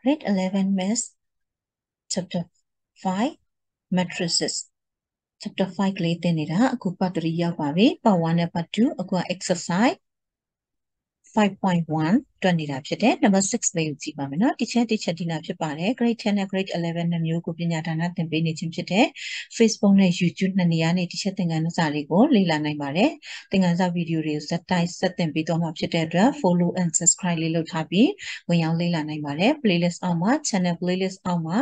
grade 11 Maths chapter 5 matrices chapter 5ကလေးသင်နေတာအခု part 3ရောက်ပါပြီ part 1နဲ့ part 2အခုက exercise 5.1တွက်နေတာဖြစ်တယ် number 6လေးကိုကြည့်ပါမယ်နော် teacher teacher ဒီနာဖြစ်ပါတယ် grade 10နဲ့ grade 11နှစ်မျိုးကိုပညာဒါနသင်ပေးနေခြင်းဖြစ်တယ် Facebook နဲ့ YouTube နှစ်နေရာနဲ့ teacher သင်ခန်းစာလေးကိုလေ့လာနိုင်ပါတယ်သင်ခန်းစာဗီဒီယိုတွေကိုစက်တိုင်းဆက်သင်ပေးတော့မှာဖြစ်တဲ့အတွက် follow and subscribe လေးလုပ်ထားပြီးဝင်ရောက်လေ့လာနိုင်ပါတယ် playlist အောက်မှာ channel playlist အောက်မှာ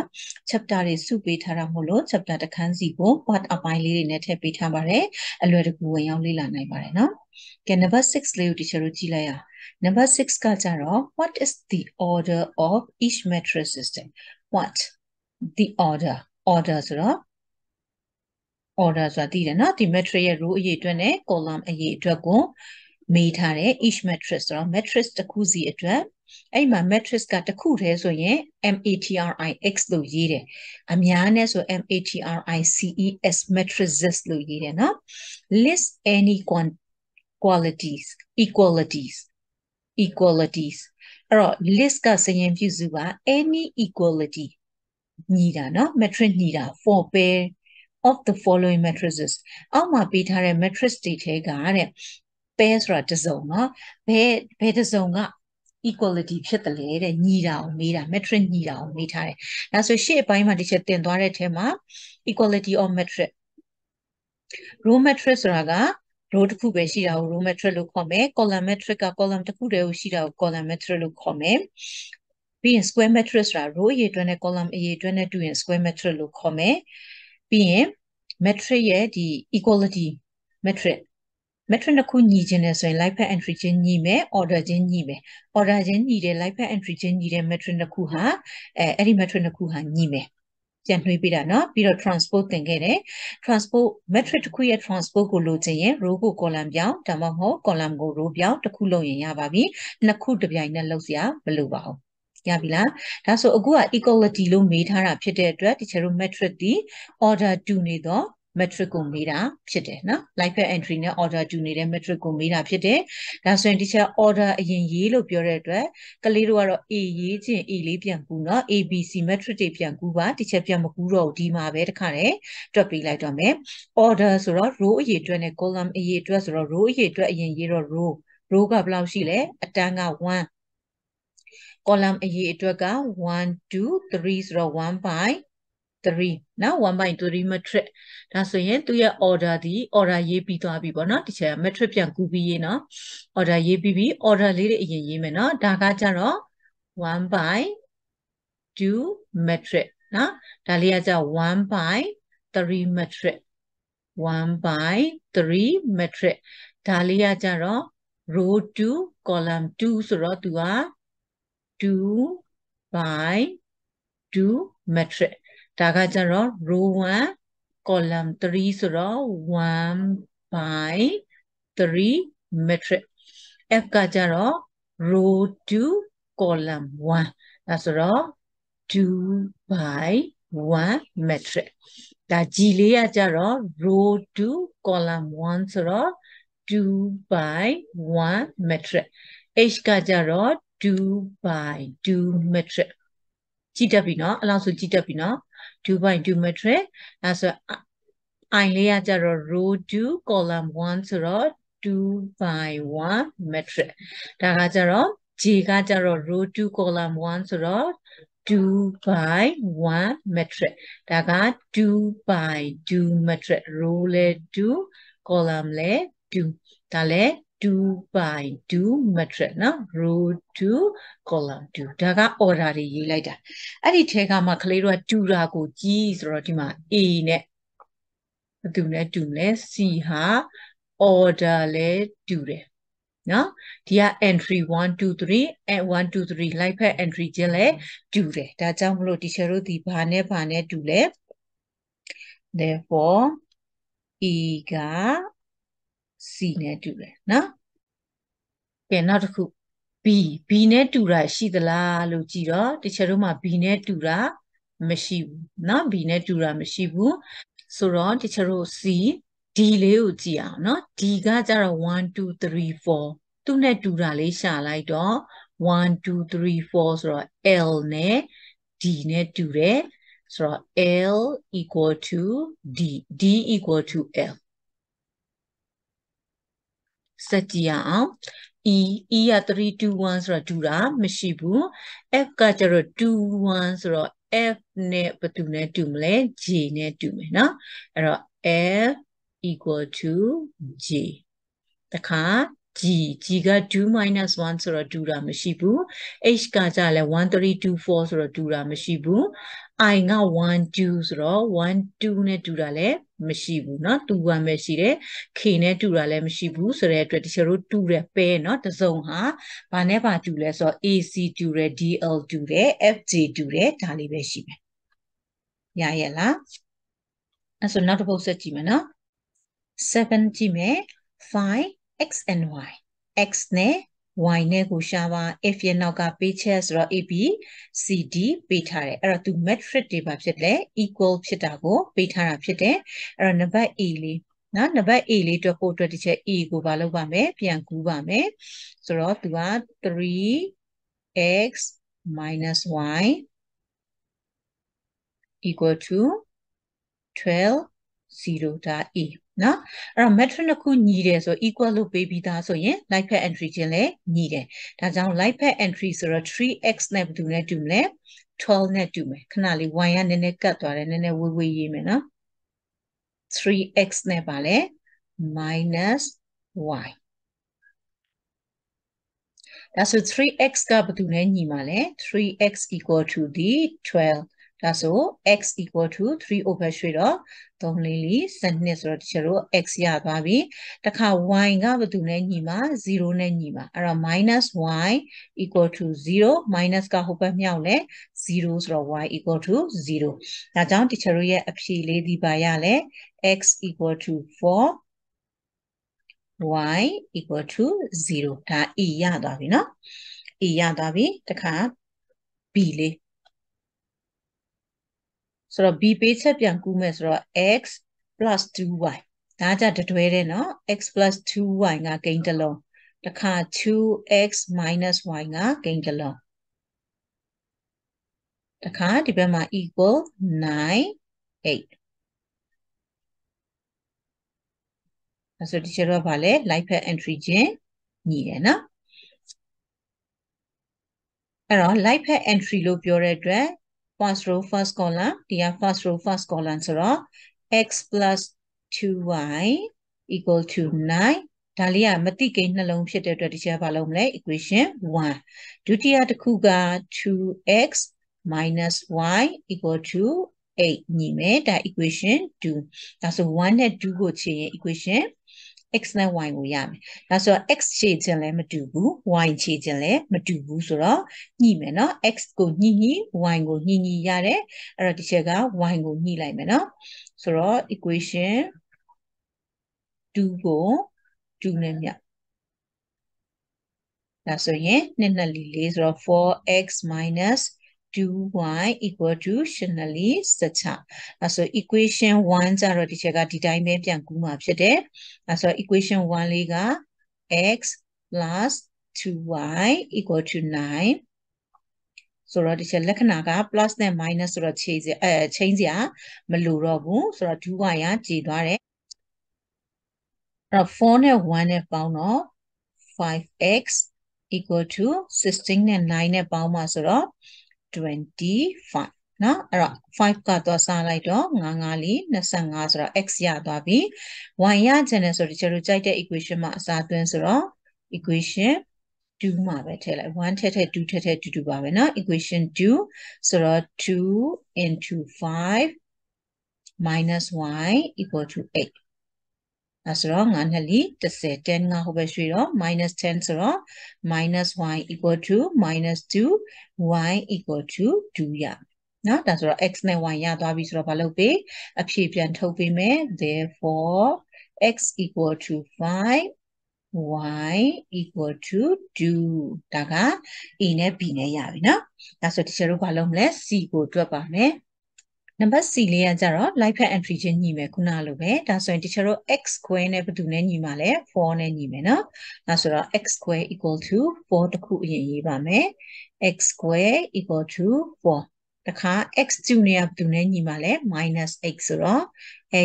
chapter တွေစုပေးထားတာမို့လို့ chapter တစ်ခန်းစီကို part အပိုင်းလေးတွေနဲ့ထည့်ပေးထားပါတယ်အလွယ်တကူဝင်ရောက်လေ့လာနိုင်ပါတယ်နော် ကဲ number 6လေးကို teacher တို့ကြည့်လိုက်ရအောင် number 6ကကြတော့ what is the order of each metric system what the order order ဆိုတော့ order ဆိုတာသိတယ်နော်ဒီ metric ရဲ့ row အရေးအတွက်နဲ့ column အရေးအတွက်ကိုမေးထားတယ် each matrix ဆိုတော့ matrix တစ်ခုစီအတွက်အဲ့မှာ matrix ကတစ်ခုတည်းဆိုရင် matrix လို့ရေးတယ်အများနဲ့ဆို matrix matrices လို့ရေးတယ်နော် list any qualities equalities equalities အဲ့တော့ list ကစရင်ပြုစုပါ any equality ညီတာเนาะ matrix ညီတာ for pair of the following matrices အောက်မှာပေးထားတဲ့ matrix တွေထဲကတဲ့ pair ဆိုတာတစ်စုံเนาะဘယ်ဘယ်တစ်စုံက equality ဖြစ်တယ်လေတဲ့ညီတာကိုမေးတာ matrix ညီတာကိုမေးထားတယ်ဒါဆိုရှေ့အပိုင်းမှာဒီချက်တင်သွားတဲ့ထဲမှာ equality of matrix row matrix ဆိုတာက row တစ်ခုပဲရှိတာကို row matrix လို့ခေါ်မယ် column matrix က column တစ်ခုတည်းကိုရှိတာကို column matrix လို့ခေါ်မယ်ပြီးရင် square matrix ဆိုတာ row အရေအတွက်နဲ့ column အရေအတွက်နဲ့တူရင် square matrix လို့ခေါ်မယ်ပြီးရင် matrix ရဲ့ဒီ equality matrix matrix တစ်ခုညီခြင်းနဲ့ဆိုရင် life path entry ချင်းညီမယ် order ချင်းညီမယ် order ချင်းညီတဲ့ life path entry ချင်းညီတဲ့ matrix တစ်ခုဟာအဲအဲ့ဒီ matrix တစ်ခုဟာညီမယ် ပြန်နှွှေးပေးတာနော်ပြီးတော့ transport သင်ခဲ့တယ် transport metric တစ်ခုရဲ့ transport ကိုလိုချင်ရင် row ကို column ပြောင်းဒါမှမဟုတ် column ကို row ပြောင်းတစ်ခုလုပ်ရင်ရပါပြီနှစ်ခုတစ်ပြိုင်နက်လုပ်စရာမလိုပါဘူးရပြီလားဒါဆိုအခုက equality လို့မေးထားတာဖြစ်တဲ့အတွက်တချို့ metric ဒီ order တူနေတော့ metric ကိုမေးတာဖြစ်တယ်နော် life entry နဲ့ order 2နေတဲ့ metric ကိုမေးတာဖြစ်တယ်ဒါဆိုရင်ဒီချက် order အရင်ရေးလို့ပြောတဲ့အတွက်ကလေးတို့ကတော့ A ရေးခြင်း A လေးပြန်ကူနော် ABC metric တွေပြန်ကူပါဒီချက်ပြန်မကူတော့ဒီမှာပဲတခါတည်းတွက်ပေးလိုက်တော့မယ် order ဆိုတော့ row အရေးအတွက်နဲ့ column အရေးအတွက်ဆိုတော့ row အရေးအတွက်အရင်ရေးတော့ row row ကဘယ်လောက်ရှိလဲအတန်းက1 column အရေးအတွက်က1 2 3ဆိုတော့1 by 3နော်1 by 3 metric ဒါဆိုရင်သူရဲ့ order ဒီ order ရေးပြီးသွားပြီပေါ့နော်ဒီချက် metric ပြန်ကူပြီးရေးနော် order ရေးပြီးပြီး order လေးတွေအရင်ရေးမယ်နော်ဒါကကြတော့1 by 2 metric နော်ဒါလေးကကြ1 by 3 metric 1 by 3 metric ဒါလေးကကြတော့ row 2 column 2ဆိုတော့သူက2 by 2 metric ဒါကကြတော့ row 1 column 3ဆိုတော့1 by 3 metric f ကကြတော့ row 2 column 1ဒါဆိုတော့2 by 1 metric ဒါ G လေးကကြတော့ row 2 column 1ဆိုတော့2 by 1 metric H ကကြတော့2 by 2 metric ကြည့်တတ်ပြီနော်အဲ့လောက်ဆိုကြည့်တတ်ပြီနော်2 by 2 metric အဲဆို i လေးကကြတော့ row 2 column 1ဆိုတော့2 by 1 metric ဒါကကြတော့ j ကကြတော့ row 2 column 1ဆိုတော့2 by 1 metric ဒါက2 by 2 metric row လဲ2 column လဲ2ဒါလဲ 2 by 2 metric နော် row 2 column 2ဒါက order တွေရေးလိုက်တာအဲ့ဒီထဲကမှကလေးတို့ကတူတာကိုကြီးဆိုတော့ဒီမှာ A နဲ့ဘယ်သူနဲ့တူလဲ C ဟာ order လဲတူတယ်နော်ဒီက entry 1 2 3 and 1 2 3 like pad entry ချင်းလဲတူတယ်ဒါကြောင့်မလို့ teacher တို့ဒီဘာနဲ့ဘာနဲ့တူလဲ therefore e က C နဲ့တူတယ်နော် ကဲနောက်တစ်ခု B B နဲ့တူတာရှိသလားလို့ကြည့်တော့တချို့တို့မှာ B နဲ့တူတာမရှိဘူးเนาะ B နဲ့တူတာမရှိဘူးဆိုတော့တချို့တို့ C D လေးကိုကြည့်အောင်เนาะ D ကကြတော့1 2 3 4သူ့နဲ့တူတာလေးရှာလိုက်တော့ 1 2 3 4ဆိုတော့ L နဲ့ D နဲ့တူတယ်ဆိုတော့ L equal to D D equal to L စက်ကြည့်ရအောင် E E က3 2 1ဆိုတော့တူတာမရှိဘူး F ကကျတော့2 1ဆိုတော့ F နဲ့ဘယ်သူနဲ့တူမလဲ J နဲ့တူမယ်เนาะအဲ့တော့ F equal to J တခါ G G က2 1ဆိုတော့တူတာမရှိဘူး H ကကြလဲ1324ဆိုတော့တူတာမရှိဘူး I က1 2ဆိုတော့1 2နဲ့တူတာလည်း မရှိဘူးเนาะ2 1ပဲရှိတယ် K နဲ့တူတာလည်းမရှိဘူးဆိုတဲ့အတွက်တချို့တို့တူတဲ့ပဲเนาะတစုံဟာဘာနဲ့ဘာတူလဲဆိုတော့ AC တူတယ် DL တူတယ် FJ တူတယ်ဒါလေးပဲရှိမယ်ရရဲ့လားအဲ့ဆိုနောက်တစ်ပုဒ်ဆက်ကြည့်မယ်เนาะ7ကြည့်မယ် find x and y x နဲ့ y နဲ့ကိုရှာပါ if ရဲ့နောက်ကပေးချက်ဆိုတော့ ab cd ပေးထားတယ်အဲ့တော့သူ metric တွေပါဖြစ်တယ် equal ဖြစ်တာကိုပေးထားတာဖြစ်တယ်အဲ့တော့နံပါတ် a လေးနော်နံပါတ် a လေးတွက်ဖို့အတွက်တစ်ချက် a ကိုဘာလုပ်ပါမလဲပြန်ကူးပါမယ်ဆိုတော့သူက 3x y equal to 12 0ဒါ e နော်အဲ့တော့ metric တစ်ခုညီတယ်ဆို equal လို့ပေးပြီးသားဆိုရင် light path entry ချင်းလည်းညီတယ်ဒါကြောင့် light path entry ဆိုတော့ 3x နဲ့ဘယ်သူနဲ့တူမလဲ12နဲ့တူမယ်ခဏလေး y ကနည်းနည်းကတ်သွားတယ်နည်းနည်းဝေးဝေးရေးမယ်နော် 3x နဲ့ပါလဲ minus y ဒါဆို 3x ကဘယ်သူနဲ့ညီမှာလဲ 3x equal to the 12 ဒါဆို x equal to 3 over ရွှေ့တော့3လေးလေး12ဆိုတော့တချို့တို့ x ရသွားပြီတခါ y ကဘယ်သူနဲ့ညီမှာ0နဲ့ညီမှာအဲ့တော့ -y equal to 0 minus ကဟိုဘက်မြောက်လဲ0ဆိုတော့ y equal to 0ဒါကြောင့်တချို့တို့ရဲ့အဖြေလေးဒီပါရလဲ x equal to 4 y equal to 0ဒါ e ရသွားပြီเนาะ e ရသွားပြီတခါ b လေး ဆိုတော့ b ပေးချက်ပြန်ကူးမယ်ဆိုတော့ x 2y ဒါကြတတွဲတဲ့နော် x 2y ကဂိမ်းတစ်လုံးတခါ 2x y ကဂိမ်းတစ်လုံးတခါဒီဘက်မှာ equal 9 8အဲဆိုဒီကျတော့ဗာလဲ light path entry ချင်းညီတယ်နော်အဲ့တော့ light path entry လို့ပြောတဲ့အတွက် first row first column ဒီက first row first column ဆိုတော့ x 2y equal to 9ဒါလေးကမတိကိန်းနှလုံးဖြစ်တဲ့အတွက်ဒီချက်ဘာလုပ်မလဲ equation 1ဒုတိယတစ်ခုက 2x y equal to 8ညီမယ်ဒါ equation 2ဒါဆို1နဲ့2ကိုခြေရင် equation x နဲ့ y ကိုရမယ်။ဒါဆိုတော့ x ခြေခြင်းလည်းမတူဘူး y ခြေခြင်းလည်းမတူဘူးဆိုတော့ညှိမယ်နော် x ကိုညှိညှိ y ကိုညှိညှိရတယ်။အဲ့တော့ဒီချက်က y ကိုညှိလိုက်မယ်နော်။ဆိုတော့ equation 2ကို2နဲ့မြဒါဆိုရင်2နဲ့4ဆိုတော့ 4x 2y equal to ရှင်းနလီ16အဲဆို equation 1ကြတော့ဒီချက်ကဒီတိုင်းပဲပြန်ကူးမှာဖြစ်တယ်အဲဆို equation 1လေးက x 2y equal to 9ဆိုတော့ဒီချက်လက္ခဏာက plus နဲ့ minus ဆိုတော့ခြေစအဲချိန်စရာမလိုတော့ဘူးဆိုတော့ 2y ကကြည်သွားတယ်အဲ့တော့4နဲ့1နဲ့ပေါင်းတော့ 5x equal to 16နဲ့9နဲ့ပေါင်းမှာဆိုတော့ 25เนาะအဲ့တော့5ကတော့စားလိုက်တော့9 9လေး25ဆိုတော့ x ရသွားပြီ y ရချင်တယ်ဆိုတော့ကျတို့ကြိုက်တဲ့ equation မှာအစားသွင်းဆိုတော့ equation 2မှာပဲထည့်လိုက်1ထည့်ထည့်2ထည့်ထည့်2 2ပါပဲเนาะ equation 2ဆိုတော့2 into 5 minus y equal to 8 အဲဆိုတော့9နှစ်လီ30 10ငါဟိုပဲရွှေ့တော့ minus 10 ဆိုတော့ minus y equal to minus 2 y equal to 2ရနော်ဒါဆိုတော့ x နဲ့ y ရသွားပြီဆိုတော့ဘာလုပ်ပေးအဖြေပြန်ထုတ်ပေးမယ် therefore x equal to 5 y equal to 2ဒါက a နဲ့ b နဲ့ရပြီနော်ဒါဆိုတချို့တို့ဘာလုပ်မလဲ c ကိုတွက်ပါမယ် နံပါတ် C လေးကကြတော့ life path entry ချင်းညီမယ်ခုနလိုပဲဒါဆိုရင် teacher တို့ x square နဲ့ဘယ်သူနဲ့ညီမှာလဲ4နဲ့ညီမယ်နော်ဒါဆိုတော့ x square equal to 4တခုအရင်ရေးပါမယ် x square equal to 4တခါ x2 နဲ့ဘယ်သူနဲ့ညီမှာလဲ -8 ဆိုတော့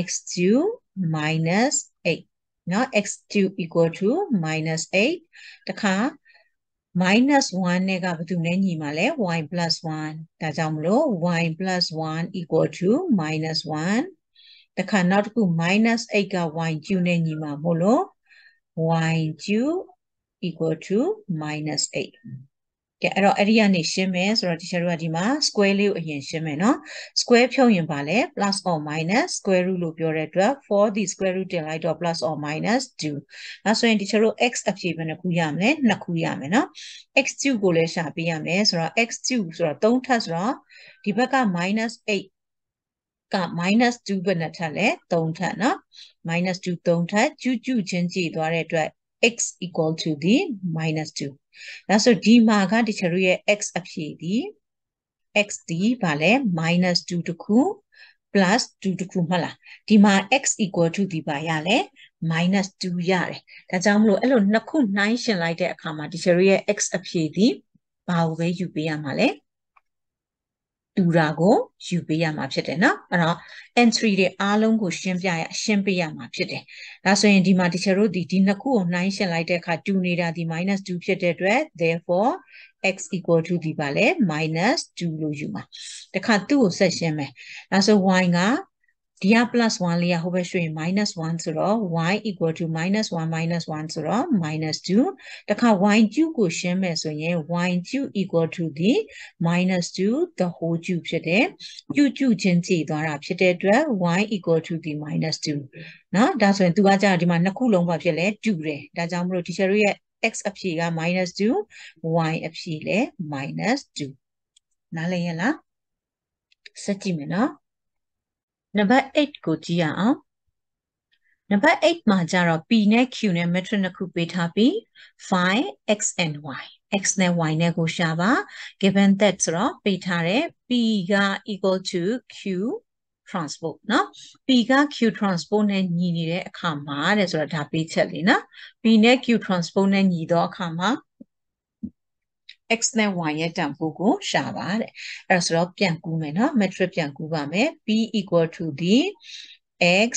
x2 8နော် x2 equal to -8 တခါ minus 1 နဲ့ကဘယ်သူနဲ့ညီမှာလဲ y plus 1ဒါကြောင့်မလို့ y plus 1 equal to minus 1တခါနောက်တစ်ခု minus 8က y cube နဲ့ညီမှာမို့လို့ y cube equal to minus 8 ကဲအဲ့တော့အဲ့ဒီကနေရှင်းမယ်ဆိုတော့ teacher တို့ကဒီမှာ square လေးကိုအရင်ရှင်းမယ်နော် square ဖြုတ်ရင်ပါလဲ plus or minus square root လို့ပြောတဲ့အတွက် for the square root တင်လိုက်တော့ plus or minus 2ဒါဆိုရင် teacher တို့ x အဖြေဘယ်နှခုရမလဲနှစ်ခုရမယ်နော် x cube ကိုလည်းရှာပေးရမယ်ဆိုတော့ x cube ဆိုတော့3ထပ်ဆိုတော့ဒီဘက်က minus 8က minus 2ဘယ်နှထပ်လဲ3ထပ်နော် minus 2 3ထပ်ကျူးကျူးချင်းကြည့်သွားတဲ့အတွက် x equal to the minus 2ဒါဆိုဒီမှာကတချို့ရဲ့ x အဖြေဒီ x ဒီဗာလဲ -2 တခု plus 2တခုမှတ်လားဒီမှာ x equal to ဒီပါရလဲ -2 ရတယ်ဒါကြောင့်မလို့အဲ့လိုနှစ်ခုနှိုင်းရှင်လိုက်တဲ့အခါမှာတချို့ရဲ့ x အဖြေဒီဘာကိုပဲယူပေးရမှာလဲ တူတာကိုယူပေးရမှာဖြစ်တယ်နော်အဲ့တော့ entry တွေအားလုံးကိုရှင်းပြရရှင်းပေးရမှာဖြစ်တယ်ဒါဆိုရင်ဒီမှာ teacher တို့ဒီဒီနှစ်ခုကိုနှိုင်းရှင်းလိုက်တဲ့အခါတူနေတာဒီ -2 ဖြစ်တဲ့အတွက် therefore x equal to ဒီပါလဲ -2 လို့ယူမှာတခါသူ့ကိုဆက်ရှင်းမယ်ဒါဆို y က ဒီက plus 1လေးကဟိုဘက်ရွှေ့ minus 1ဆိုတော့ y equal to minus 1 minus 1ဆိုတော့ minus 2တခါ y cube ကိုရှင်းမယ်ဆိုရင် y cube equal to ဒီ minus 2 the whole cube ဖြစ်တယ်။ cube cube ချင်းကြည့်သွားတာဖြစ်တဲ့အတွက် y equal to ဒီ minus 2နော်ဒါဆိုရင်သူကကြာဒီမှာနှစ်ခုလုံးပါဖြစ်လဲတူတယ်။ဒါကြောင့်မလို့ teacher တို့ရဲ့ x အဖြေက minus 2 y အဖြေလဲ minus 2နားလည်ရလားစကြည့်မယ်နော် နံပါတ်8ကိုကြည့်ရအောင်နံပါတ်8မှာကျတော့ p နဲ့ q နဲ့ metric နှစ်ခုပေးထားပြီး find x and y x နဲ့ y နဲ့ကိုရှာပါ given that ဆိုတော့ပေးထားတယ် p က equal to q transpose เนาะ p က q transpose နဲ့ညီနေတဲ့အခါမှာတဲ့ဆိုတော့ဒါပေးချက်လေးနော် p နဲ့ q transpose နဲ့ညီသောအခါမှာ x နဲ့ y ရဲ့တန်ဖိုးကိုရှာပါတဲ့အဲ့ဒါဆိုတော့ပြန်ကူးမယ်နော် metric ပြန်ကူးပါမယ် p equal to the x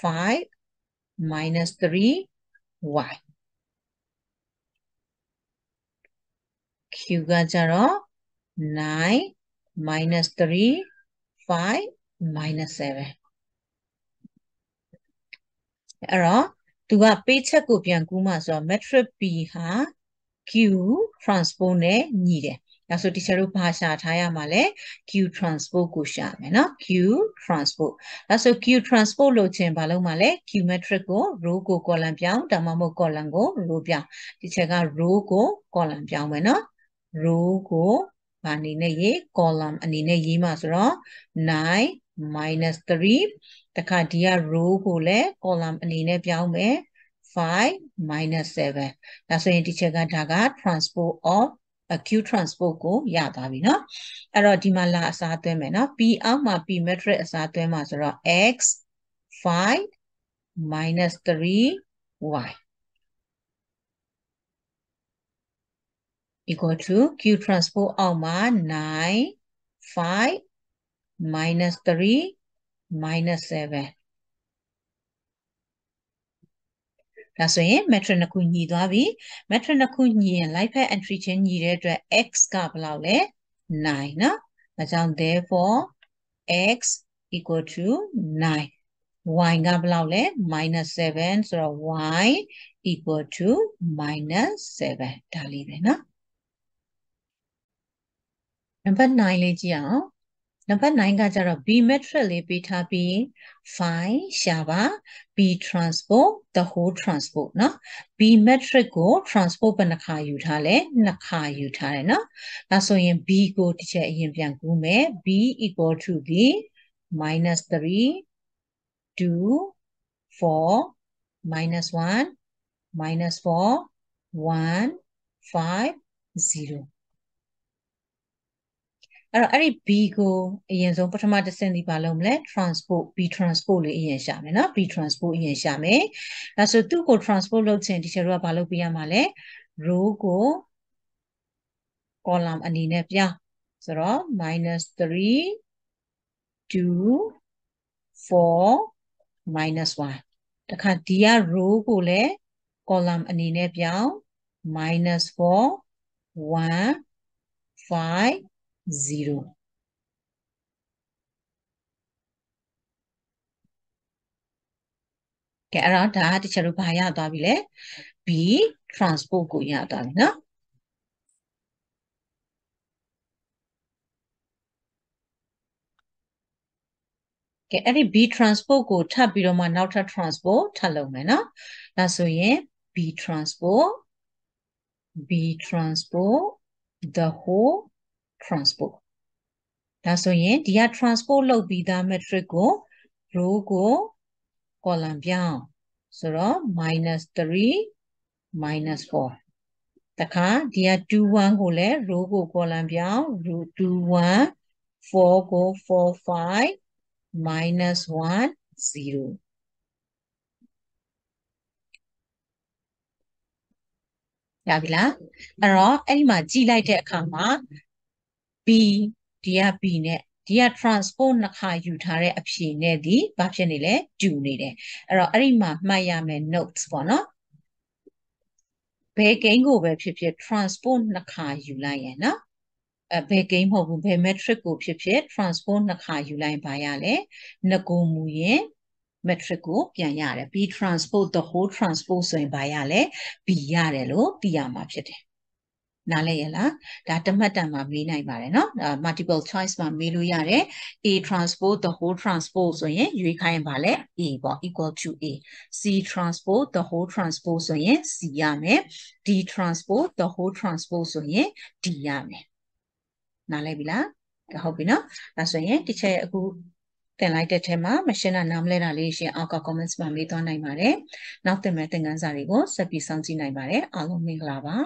5 minus 3 y q ကကြတော့9 minus 3 5 minus 7အဲ့တော့သူကပေးချက်ကိုပြန်ကူးမှဆိုတော့ metric p ဟာ Q transpose နဲ့ညီတယ်။ဒါဆို teacher တို့ဘာရှာထားရမှာလဲ Q transpose ကိုရှာမယ်နော် Q transpose ။ဒါဆို Q transpose လို့ချင်းဘာလို့မှာလဲ Q metric ကို row ကို column ပြောင်းဒါမှမဟုတ် column ကို row ပြောင်း။ teacher က row ကို column ပြောင်းမယ်နော်။ row ကိုဘာအနေနဲ့ရေး column အနေနဲ့ရေးမှာဆိုတော့9 3တခါဒီက row ကိုလည်း column အနေနဲ့ပြောင်းမယ်။ 5 minus 7ဒါဆိုရင်ဒီချက်ကဒါက transpose of a q transpose ကိုရသွားပြီเนาะအဲ့တော့ဒီမှာလာအစားသွင်းမယ်เนาะ p အောက်မှာ p metric အစားသွင်းမှာဆိုတော့ x 5 minus 3 y equal to q transpose အောက်မှာ9 5 minus 3 minus 7 ဒါဆိုရင် metric နှစ်ခုညီသွားပြီ metric နှစ်ခုညီရင် light fat and treatin ညီတဲ့အတွက် x ကဘယ်လောက်လဲ9နော်ဒါကြောင့် therefore x equal to 9 y ကဘယ်လောက်လဲ -7 ဆိုတော့ y equal to -7 ဒါလေးပဲနော်နံပါတ်9လေးကြည့်အောင် နံပါတ်9ကကြတော့ b metric လေးပေးထားပြီး find ရှာပါ b transpose the whole transpose เนาะ b metric ကို transpose ဘယ်နှခါယူထားလဲနှစ်ခါယူထားတယ်เนาะဒါဆိုရင် b ကိုတစ်ချက်အရင်ပြန်ကူးမယ် b equal to the -3 2 4 -1 -4 1 5 0 အဲ့တော့အဲ့ဒီ B ကိုအရင်ဆုံးပထမတစ်ဆင့်ဒီဘာလုပ်မလဲ transport B transport လေးအရင်ရှာမယ်နော် B transport အရင်ရှာမယ်ဒါဆိုသူ့ကို transport လုပ်ချင်ဒီချက်တို့ကဘာလုပ်ပြရမှာလဲ row ကို column အနေနဲ့ပြောင်းဆိုတော့ -3 2 4 1တခါဒီက row ကိုလည်း column အနေနဲ့ပြောင်း -4 1 5 0 ကဲအဲ့တော့ဒါတချို့ဘာရသွားပြီလဲ B transport ကိုရသွားပြီနော်ကဲအဲ့ဒီ B transport ကိုထပ်ပြီးတော့မှနောက်ထပ် transport ထပ်လုပ်မယ်နော်ဒါဆိုရင် B transport B transport the whole transport ဒါဆိုရင်ဒီက transport လုပ်ပြီးသား metric ကို row ကို column ပြောင်းဆိုတော့ -3 -4 တခါဒီက21ကိုလည်း row ကို column ပြောင်း row 21 4ကို4 5 minus 1 0ရပြီလားအဲ့တော့အဲ့ဒီမှာကြည့်လိုက်တဲ့အခါမှာ B ဒီက B နဲ့ဒီက transport နှစ်ခါယူထားတဲ့အဖြေနဲ့ဒီဘာဖြစ်နေလဲတူနေတယ်အဲ့တော့အဲ့ဒီမှာမှတ်ရမယ် notes ပေါ့နော်ဘယ်ကိန်းကိုပဲဖြစ်ဖြစ် transport နှစ်ခါယူလိုက်ရင်နော်အဲဘယ်ကိန်းမဟုတ်ဘူးဘယ် metric ကိုဖြစ်ဖြစ် transport နှစ်ခါယူလိုက်ပါရလဲငကိုမူရင် metric ကိုပြန်ရတယ် b transport the whole transport ဆိုရင်ဘာရလဲ b ရတယ်လို့သိရမှာဖြစ်တယ် နားလည်ရလားဒါတမတ်တန်မှာမေးနိုင်ပါတယ်နော် multiple choice မှာမေးလို့ရတယ် A transpose the whole transpose ဆိုရင်ရွေးခိုင်းပါလေ A ပေါ့ equal to A C transpose the whole transpose ဆိုရင် C ရမယ် D transpose the whole transpose ဆိုရင် D ရမယ်နားလည်ပြီလားဟုတ်ပြီနော်ဒါဆိုရင်တစ်ချက်အခုတင်လိုက်တဲ့ထဲမှာမရှင်းတာနားမလဲတာလေးရှင်အောက်က comments မှာမေးသွားနိုင်ပါတယ်နောက်တင်မဲ့သင်ခန်းစာတွေကိုဆက်ပြီးစောင့်ကြည့်နိုင်ပါတယ်အားလုံးမင်္ဂလာပါ